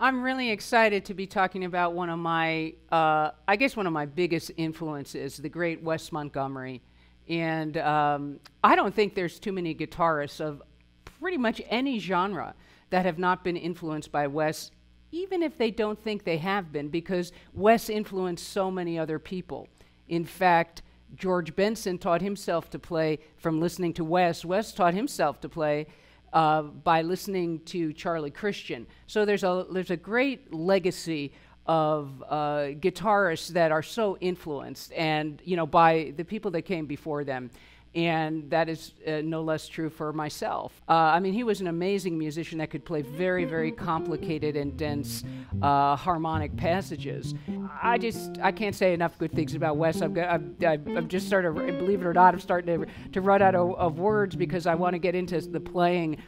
I'm really excited to be talking about one of my, uh, I guess, one of my biggest influences, the great Wes Montgomery. And um, I don't think there's too many guitarists of pretty much any genre that have not been influenced by Wes, even if they don't think they have been, because Wes influenced so many other people. In fact, George Benson taught himself to play from listening to Wes. Wes taught himself to play uh, by listening to Charlie Christian. So there's a there's a great legacy of uh, guitarists that are so influenced, and you know by the people that came before them. And that is uh, no less true for myself. Uh, I mean, he was an amazing musician that could play very, very complicated and dense uh, harmonic passages. I just, I can't say enough good things about Wes. I've, got, I've, I've, just started, believe it or not, I'm starting to, to run out of, of words because I want to get into the playing